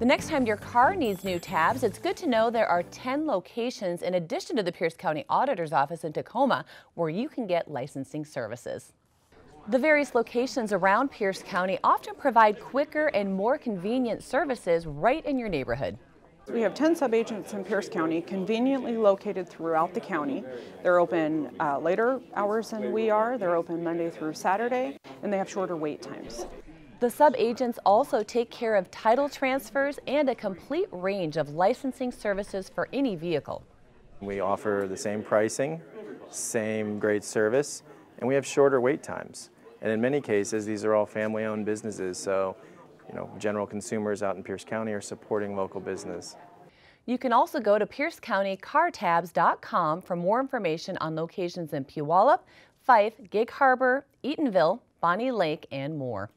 The next time your car needs new tabs, it's good to know there are 10 locations in addition to the Pierce County Auditor's Office in Tacoma where you can get licensing services. The various locations around Pierce County often provide quicker and more convenient services right in your neighborhood. We have 10 subagents in Pierce County, conveniently located throughout the county. They're open uh, later hours than we are. They're open Monday through Saturday, and they have shorter wait times. The subagents also take care of title transfers and a complete range of licensing services for any vehicle. We offer the same pricing, same great service, and we have shorter wait times. And in many cases, these are all family-owned businesses, so you know, general consumers out in Pierce County are supporting local business. You can also go to piercecountycartabs.com for more information on locations in Puyallup, Fife, Gig Harbor, Eatonville, Bonney Lake, and more.